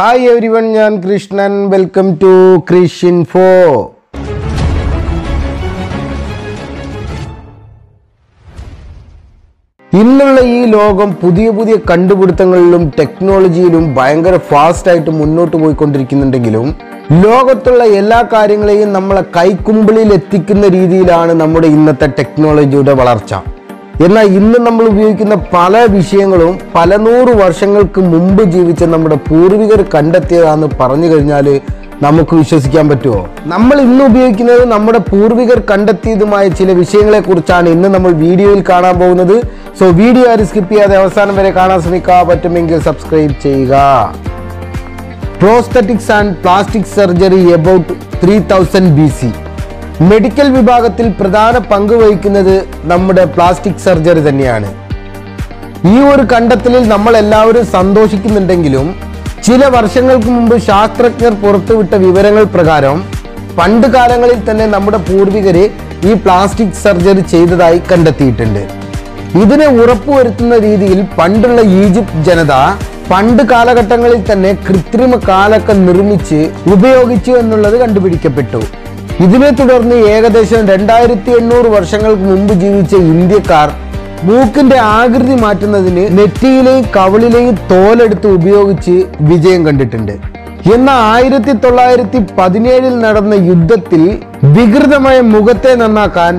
Hi everyone ഞാൻ Krishnan. Welcome to ക്രിഷ്യൻ ഫോ ഇന്നുള്ള ഈ ലോകം പുതിയ പുതിയ കണ്ടുപിടുത്തങ്ങളിലും ടെക്നോളജിയിലും ഭയങ്കര ഫാസ്റ്റായിട്ട് മുന്നോട്ട് പോയിക്കൊണ്ടിരിക്കുന്നുണ്ടെങ്കിലും ലോകത്തുള്ള എല്ലാ കാര്യങ്ങളെയും നമ്മളെ കൈക്കുമ്പിളിൽ എത്തിക്കുന്ന രീതിയിലാണ് നമ്മുടെ ഇന്നത്തെ ടെക്നോളജിയുടെ വളർച്ച. എന്നാൽ ഇന്ന് നമ്മൾ ഉപയോഗിക്കുന്ന പല വിഷയങ്ങളും പല നൂറ് വർഷങ്ങൾക്ക് മുമ്പ് ജീവിച്ച നമ്മുടെ പൂർവികർ കണ്ടെത്തിയതാന്ന് പറഞ്ഞു കഴിഞ്ഞാൽ നമുക്ക് വിശ്വസിക്കാൻ പറ്റുമോ? നമ്മൾ ഇന്ന് ഉപയോഗിക്കുന്നത് നമ്മുടെ പൂർവികർ കണ്ടെത്തിയതുമായ ചില വിഷയങ്ങളെ കുറിച്ചാണ് ഇന്ന് നമ്മൾ വീഡിയോയിൽ കാണാൻ പോകുന്നത്. സോ വീഡിയോ ആരും സ്കിപ്പ് ചെയ്യാതെ അവസാനം വരെ കാണാൻ ശ്രമിക്കുക. പറ്റുമെങ്കിൽ സബ്സ്ക്രൈബ് ചെയ്യുക. Prosthetics and plastic surgery about three thousand B C medical വിഭാഗത്തിൽ പ്രധാന പങ്ക് വഹിക്കുന്നത് നമ്മുടെ പ്ലാസ്റ്റിക് സർജറി തന്നെയാണ്. ഈ ഒരു കണ്ടെത്തലിൽ നമ്മൾ എല്ലാവരും സന്തോഷിക്കുന്നുണ്ടെങ്കിലും ചില വർഷങ്ങൾക്ക് മുമ്പ് ശാസ്ത്രജ്ഞർ പുറത്തുവിട്ട വിവരങ്ങൾ പ്രകാരം പണ്ട് കാലങ്ങളിൽ തന്നെ നമ്മുടെ പൂർവികര് ഈ പ്ലാസ്റ്റിക് സർജറി ചെയ്തതായി കണ്ടെത്തിയിട്ടുണ്ട്. ഇതിനെ ഉറപ്പുവരുത്തുന്ന രീതിയിൽ പണ്ടുള്ള ഈജിപ്ത് ജനത പണ്ട് കാലഘട്ടങ്ങളിൽ തന്നെ കൃത്രിമ കാലൊക്കെ നിർമ്മിച്ച് ഉപയോഗിച്ചു എന്നുള്ളത് കണ്ടുപിടിക്കപ്പെട്ടു. ഇതിനെ തുടർന്ന് ഏകദേശം രണ്ടായിരത്തി എണ്ണൂറ് വർഷങ്ങൾക്ക് മുമ്പ് ജീവിച്ച ഇന്ത്യക്കാർ മൂക്കിന്റെ ആകൃതി മാറ്റുന്നതിന് നെറ്റിയിലെയും കവളിലെയും തോലെടുത്ത് ഉപയോഗിച്ച് വിജയം കണ്ടിട്ടുണ്ട്. എന്നാൽ ആയിരത്തി തൊള്ളായിരത്തി പതിനേഴിൽ നടന്ന യുദ്ധത്തിൽ വികൃതമായ മുഖത്തെ നന്നാക്കാൻ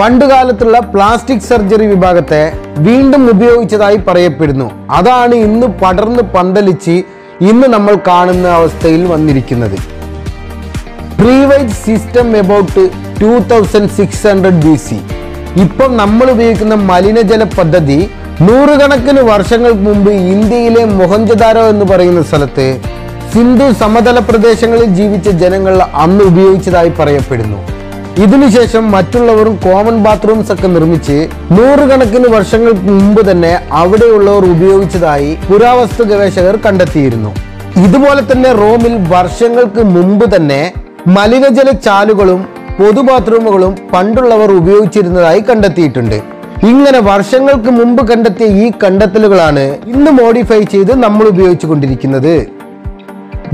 പണ്ടുകാലത്തുള്ള പ്ലാസ്റ്റിക് സർജറി വിഭാഗത്തെ വീണ്ടും ഉപയോഗിച്ചതായി പറയപ്പെടുന്നു. അതാണ് ഇന്ന് പടർന്ന് പന്തലിച്ച് ഇന്ന് നമ്മൾ കാണുന്ന അവസ്ഥയിൽ വന്നിരിക്കുന്നത്. Private system about two thousand six hundred B C ഇപ്പം നമ്മൾ ഉപയോഗിക്കുന്ന മലിനജല പദ്ധതി നൂറുകണക്കിന് വർഷങ്ങൾക്ക് മുമ്പ് ഇന്ത്യയിലെ മൊഹഞ്ചദാരോ എന്ന് പറയുന്ന സ്ഥലത്ത് സിന്ധു സമതല പ്രദേശങ്ങളിൽ ജീവിച്ച ജനങ്ങൾ അന്ന് ഉപയോഗിച്ചതായി പറയപ്പെടുന്നു. ഇതിനുശേഷം മറ്റുള്ളവരും കോമൺ ബാത്റൂംസ് ഒക്കെ നിർമ്മിച്ച് നൂറുകണക്കിന് വർഷങ്ങൾക്ക് മുമ്പ് തന്നെ അവിടെയുള്ളവർ ഉപയോഗിച്ചതായി പുരാവസ്തു ഗവേഷകർ കണ്ടെത്തിയിരുന്നു. ഇതുപോലെ തന്നെ റോമിൽ വർഷങ്ങൾക്ക് മുമ്പ് തന്നെ മലിനജല ചാലുകളും പൊതു ബാത്റൂമുകളും പണ്ടുള്ളവർ ഉപയോഗിച്ചിരുന്നതായി കണ്ടെത്തിയിട്ടുണ്ട്. ഇങ്ങനെ വർഷങ്ങൾക്ക് മുമ്പ് കണ്ടെത്തിയ ഈ കണ്ടെത്തലുകളാണ് ഇന്ന് മോഡിഫൈ ചെയ്ത് നമ്മൾ ഉപയോഗിച്ചു കൊണ്ടിരിക്കുന്നത്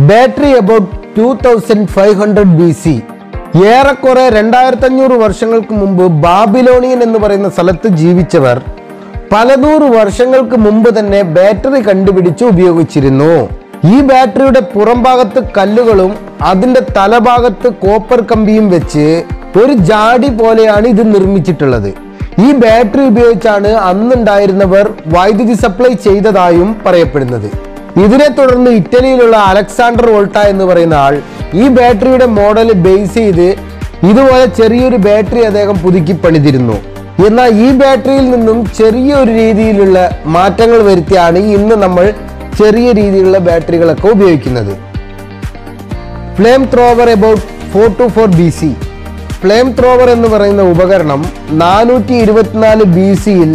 battery about two thousand five hundred B C ഏറെക്കുറെ രണ്ടായിരത്തി അഞ്ഞൂറ് വർഷങ്ങൾക്ക് മുമ്പ് ബാബിലോണിയൻ എന്ന് പറയുന്ന സ്ഥലത്ത് ജീവിച്ചവർ പലനൂറ് വർഷങ്ങൾക്ക് മുമ്പ് തന്നെ ബാറ്ററി കണ്ടുപിടിച്ച് ഉപയോഗിച്ചിരുന്നു. ഈ ബാറ്ററിയുടെ പുറം ഭാഗത്ത് കല്ലുകളും അതിന്റെ തലഭാഗത്ത് കോപ്പർ കമ്പിയും വെച്ച് ഒരു ജാടി പോലെയാണ് ഇത് നിർമ്മിച്ചിട്ടുള്ളത്. ഈ ബാറ്ററി ഉപയോഗിച്ചാണ് അന്നുണ്ടായിരുന്നവർ വൈദ്യുതി സപ്ലൈ ചെയ്തതായും പറയപ്പെടുന്നത്. ഇതിനെ തുടർന്ന് ഇറ്റലിയിലുള്ള അലക്സാണ്ടർ വോൾട്ട എന്ന് പറയുന്ന ആൾ ഈ ബാറ്ററിയുടെ മോഡൽ ബേസ് ചെയ്ത് ഇതുപോലെ ചെറിയൊരു ബാറ്ററി അദ്ദേഹം പുതുക്കി പണിതിരുന്നു. എന്നാൽ ഈ ബാറ്ററിയിൽ നിന്നും ചെറിയൊരു രീതിയിലുള്ള മാറ്റങ്ങൾ വരുത്തിയാണ് ഇന്ന് നമ്മൾ ചെറിയ രീതിയിലുള്ള ബാറ്ററികളൊക്കെ ഉപയോഗിക്കുന്നത്. Flame thrower about four two four B C flame thrower എന്ന് പറയുന്ന ഉപകരണം നാനൂറ്റി ഇരുപത്തിനാല് ബി സിയിൽ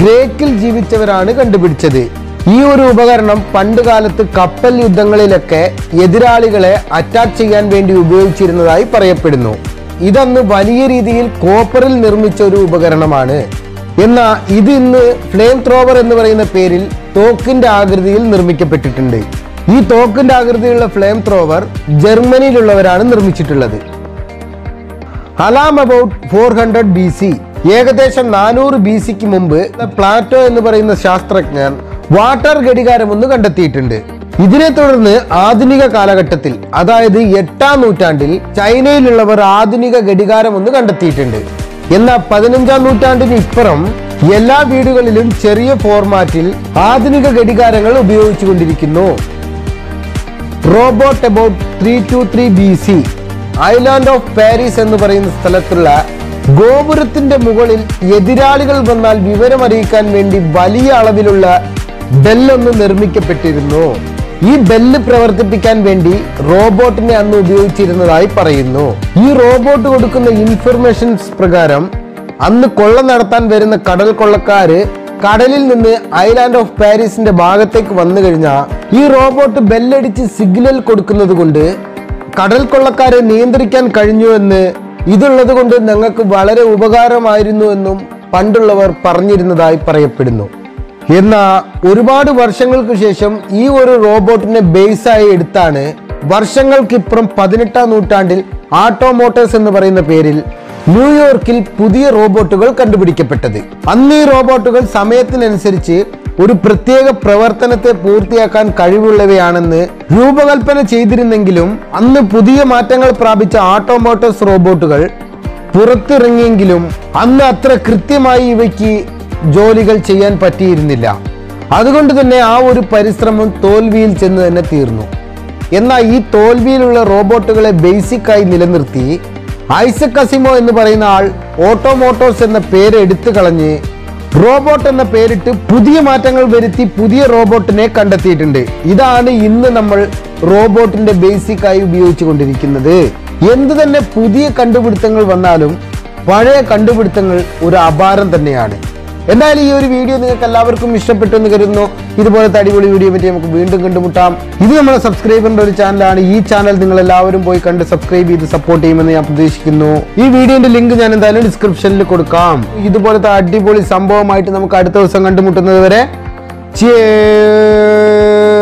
ഗ്രേക്കിൽ ജീവിച്ചവരാണ് കണ്ടുപിടിച്ചത്. ഈ ഒരു ഉപകരണം പണ്ട് കാലത്ത് കപ്പൽ യുദ്ധങ്ങളിലൊക്കെ എതിരാളികളെ അറ്റാക്ക് ചെയ്യാൻ വേണ്ടി ഉപയോഗിച്ചിരുന്നതായി പറയപ്പെടുന്നു. ഇതന്ന് വലിയ രീതിയിൽ കോപ്പറിൽ നിർമ്മിച്ച ഒരു ഉപകരണമാണ്. എന്നാൽ ഇത് ഇന്ന് ഫ്ലെയിം ത്രോവർ എന്ന് പറയുന്ന പേരിൽ തോക്കിന്റെ ആകൃതിയിൽ നിർമ്മിക്കപ്പെട്ടിട്ടുണ്ട്. ഈ തോക്കിന്റെ ആകൃതിയിലുള്ള ഫ്ലെയിം ത്രോവർ ജർമ്മനിയിലുള്ളവരാണ് നിർമ്മിച്ചിട്ടുള്ളത്. Alarm about four hundred B C ഏകദേശം നാനൂറ് ബി സിക്ക് മുമ്പ് പ്ലാറ്റോ എന്ന് പറയുന്ന ശാസ്ത്രജ്ഞൻ വാട്ടർ ഘടികാരം ഒന്ന് കണ്ടെത്തിയിട്ടുണ്ട്. ഇതിനെ തുടർന്ന് ആധുനിക കാലഘട്ടത്തിൽ അതായത് എട്ടാം നൂറ്റാണ്ടിൽ ചൈനയിലുള്ളവർ ആധുനിക ഘടികാരം ഒന്ന് കണ്ടെത്തിയിട്ടുണ്ട്. എന്നാൽ പതിനഞ്ചാം നൂറ്റാണ്ടിന് ഇപ്പുറം എല്ലാ വീടുകളിലും ചെറിയ ഫോർമാറ്റിൽ ആധുനിക ഘടികാരങ്ങൾ ഉപയോഗിച്ചുകൊണ്ടിരിക്കുന്നു robot about three two three B C island of Paris എന്ന് പറയുന്ന സ്ഥലത്തുള്ള ഗോപുരത്തിന്റെ മുകളിൽ എതിരാളികൾ വന്നാൽ വിവരമറിയിക്കാൻ വേണ്ടി വലിയ അളവിലുള്ള ബെല്ലൊന്ന് നിർമ്മിക്കപ്പെട്ടിരുന്നു. ഈ ബെല്ല് പ്രവർത്തിപ്പിക്കാൻ വേണ്ടി റോബോട്ടിനെ അന്ന് ഉപയോഗിച്ചിരുന്നതായി പറയുന്നു. ഈ റോബോട്ട് കൊടുക്കുന്ന ഇൻഫർമേഷൻസ് പ്രകാരം അന്ന് കൊള്ള നടത്താൻ വരുന്ന കടൽ കൊള്ളക്കാര് കടലിൽ നിന്ന് ഐലാൻഡ് ഓഫ് പാരീസിന്റെ ഭാഗത്തേക്ക് വന്നു കഴിഞ്ഞാൽ ഈ റോബോട്ട് ബെല്ലടിച്ച് സിഗ്നൽ കൊടുക്കുന്നത് കൊണ്ട് കടൽ കൊള്ളക്കാരെ നിയന്ത്രിക്കാൻ കഴിഞ്ഞു എന്ന് ഇതുള്ളത് കൊണ്ട് ഞങ്ങൾക്ക് വളരെ ഉപകാരമായിരുന്നു എന്നും പണ്ടുള്ളവർ പറഞ്ഞിരുന്നതായി പറയപ്പെടുന്നു. എന്നാൽ ഒരുപാട് വർഷങ്ങൾക്ക് ശേഷം ഈ ഒരു റോബോട്ടിനെ ബേസായി എടുത്താണ് വർഷങ്ങൾക്കിപ്പുറം പതിനെട്ടാം നൂറ്റാണ്ടിൽ ആട്ടോമോട്ടേഴ്സ് എന്ന് പറയുന്ന പേരിൽ ന്യൂയോർക്കിൽ പുതിയ റോബോട്ടുകൾ കണ്ടുപിടിക്കപ്പെട്ടത്. അന്ന് ഈ റോബോട്ടുകൾ സമയത്തിനനുസരിച്ച് ഒരു പ്രത്യേക പ്രവർത്തനത്തെ പൂർത്തിയാക്കാൻ കഴിവുള്ളവയാണെന്ന് രൂപകൽപ്പന ചെയ്തിരുന്നെങ്കിലും അന്ന് പുതിയ മാറ്റങ്ങൾ പ്രാപിച്ച ആട്ടോമോട്ടോസ് റോബോട്ടുകൾ പുറത്തിറങ്ങിയെങ്കിലും അന്ന് അത്ര കൃത്യമായി ഇവയ്ക്ക് ജോലികൾ ചെയ്യാൻ പറ്റിയിരുന്നില്ല. അതുകൊണ്ട് തന്നെ ആ ഒരു പരിശ്രമം തോൽവിയിൽ ചെന്ന് തന്നെ തീർന്നു. എന്നാൽ ഈ തോൽവിയിലുള്ള റോബോട്ടുകളെ ബേസിക്കായി നിലനിർത്തി ഐസക് അസിമോ എന്ന് പറയുന്ന ആൾ ഓട്ടോമോട്ടോസ് എന്ന പേര് എടുത്തു കളഞ്ഞ് റോബോട്ട് എന്ന പേരിട്ട് പുതിയ മാറ്റങ്ങൾ വരുത്തി പുതിയ റോബോട്ടിനെ കണ്ടെത്തിയിട്ടുണ്ട്. ഇതാണ് ഇന്ന് നമ്മൾ റോബോട്ടിന്റെ ബേസിക്കായി ഉപയോഗിച്ചു കൊണ്ടിരിക്കുന്നത്. എന്ത് തന്നെ പുതിയ കണ്ടുപിടുത്തങ്ങൾ വന്നാലും പഴയ കണ്ടുപിടുത്തങ്ങൾ ഒരു അപാരം തന്നെയാണ്. എന്തായാലും ഈ ഒരു വീഡിയോ നിങ്ങൾക്ക് എല്ലാവർക്കും ഇഷ്ടപ്പെട്ടു എന്ന് കരുതുന്നു. ഇതുപോലത്തെ അടിപൊളി വീഡിയോ പറ്റി നമുക്ക് വീണ്ടും കണ്ടുമുട്ടാം. ഇത് നമ്മളെ സബ്സ്ക്രൈബറിന്റെ ഒരു ചാനലാണ് ഈ ചാനൽ നിങ്ങൾ എല്ലാവരും പോയി കണ്ട് സബ്സ്ക്രൈബ് ചെയ്ത് സപ്പോർട്ട് ചെയ്യുമെന്ന് ഞാൻ പ്രതീക്ഷിക്കുന്നു. ഈ വീഡിയോന്റെ ലിങ്ക് ഞാൻ എന്തായാലും ഡിസ്ക്രിപ്ഷനിൽ കൊടുക്കാം. ഇതുപോലത്തെ അടിപൊളി സംഭവമായിട്ട് നമുക്ക് അടുത്ത ദിവസം കണ്ടുമുട്ടുന്നത് വരെ. Cheers.